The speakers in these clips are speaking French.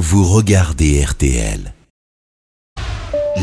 vous regardez RTL.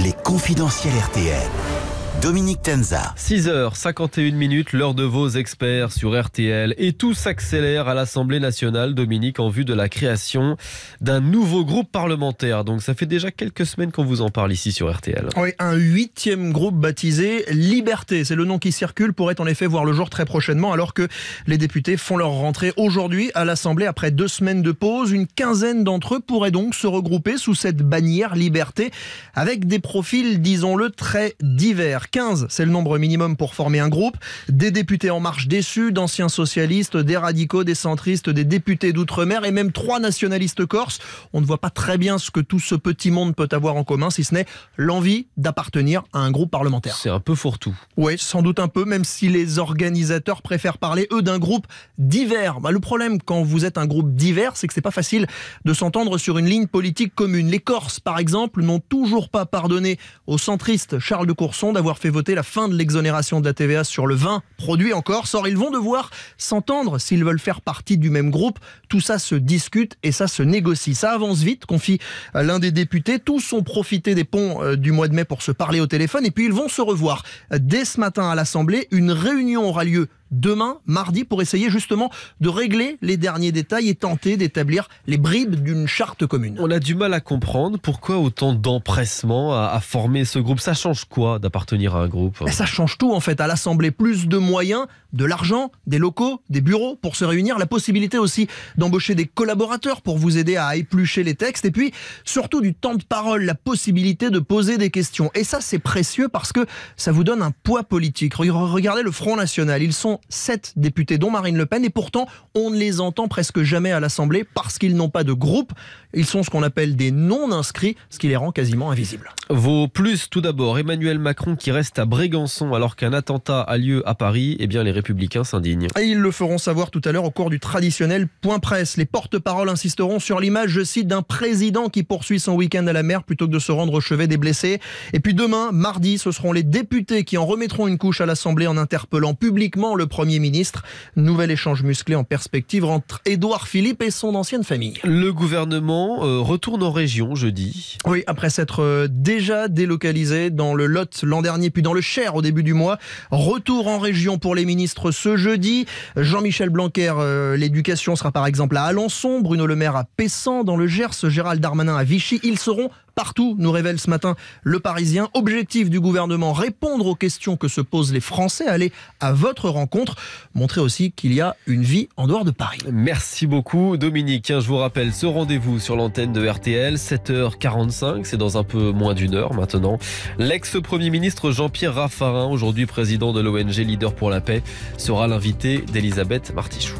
Les confidentiels RTL. Dominique Tenza. 6h51 minutes, l'heure de vos experts sur RTL. Et tout s'accélère à l'Assemblée nationale, Dominique, en vue de la création d'un nouveau groupe parlementaire. Donc ça fait déjà quelques semaines qu'on vous en parle ici sur RTL. Oui, un huitième groupe baptisé Liberté. C'est le nom qui circule, pourrait en effet voir le jour très prochainement, alors que les députés font leur rentrée aujourd'hui à l'Assemblée après deux semaines de pause. Une quinzaine d'entre eux pourraient donc se regrouper sous cette bannière Liberté, avec des profils, disons-le, très divers. 15, c'est le nombre minimum pour former un groupe. Des députés en marche déçus, d'anciens socialistes, des radicaux, des centristes, des députés d'outre-mer et même trois nationalistes corses. On ne voit pas très bien ce que tout ce petit monde peut avoir en commun, si ce n'est l'envie d'appartenir à un groupe parlementaire. C'est un peu fourre-tout. Oui, sans doute un peu, même si les organisateurs préfèrent parler, eux, d'un groupe divers. Bah, le problème, quand vous êtes un groupe divers, c'est que c'est pas facile de s'entendre sur une ligne politique commune. Les Corses, par exemple, n'ont toujours pas pardonné au centriste Charles de Courson d'avoir fait voter la fin de l'exonération de la TVA sur le vin produit en Corse. Or, ils vont devoir s'entendre s'ils veulent faire partie du même groupe. Tout ça se discute et ça se négocie. Ça avance vite, confie l'un des députés. Tous ont profité des ponts euh, du mois de mai pour se parler au téléphone et puis ils vont se revoir. Dès ce matin à l'Assemblée, une réunion aura lieu demain, mardi, pour essayer justement de régler les derniers détails et tenter d'établir les bribes d'une charte commune. On a du mal à comprendre pourquoi autant d'empressement à, former ce groupe. Ça change quoi d'appartenir à un groupe? Ça change tout en fait. À l'Assemblée, plus de moyens, de l'argent, des locaux, des bureaux pour se réunir, la possibilité aussi d'embaucher des collaborateurs pour vous aider à éplucher les textes et puis surtout du temps de parole, la possibilité de poser des questions. Et ça, c'est précieux parce que ça vous donne un poids politique. Regardez le Front National. Ils sont sept députés, dont Marine Le Pen, et pourtant on ne les entend presque jamais à l'Assemblée parce qu'ils n'ont pas de groupe. Ils sont ce qu'on appelle des non-inscrits, ce qui les rend quasiment invisibles. Vos plus, tout d'abord, Emmanuel Macron qui reste à Brégançon alors qu'un attentat a lieu à Paris, eh bien les républicains s'indignent. Et ils le feront savoir tout à l'heure au cours du traditionnel point presse. Les porte-paroles insisteront sur l'image, je cite, d'un président qui poursuit son week-end à la mer plutôt que de se rendre au chevet des blessés. Et puis demain, mardi, ce seront les députés qui en remettront une couche à l'Assemblée en interpellant publiquement le Premier ministre. Nouvel échange musclé en perspective entre Édouard Philippe et son ancienne famille. Le gouvernement euh, retourne en région jeudi. Oui, après s'être euh, déjà délocalisé dans le Lot l'an dernier, puis dans le Cher au début du mois. Retour en région pour les ministres ce jeudi. Jean-Michel Blanquer, euh, l'éducation sera par exemple à Alençon, Bruno Le Maire à Pessan dans le Gers, Gérald Darmanin à Vichy. Ils seront partout, nous révèle ce matin le Parisien. Objectif du gouvernement, répondre aux questions que se posent les Français, aller à votre rencontre, montrer aussi qu'il y a une vie en dehors de Paris. Merci beaucoup Dominique. Je vous rappelle ce rendez-vous sur l'antenne de RTL, 7h45, c'est dans un peu moins d'une heure maintenant. L'ex-premier ministre Jean-Pierre Raffarin, aujourd'hui président de l'ONG Leader pour la paix, sera l'invité d'Elisabeth Martichoux.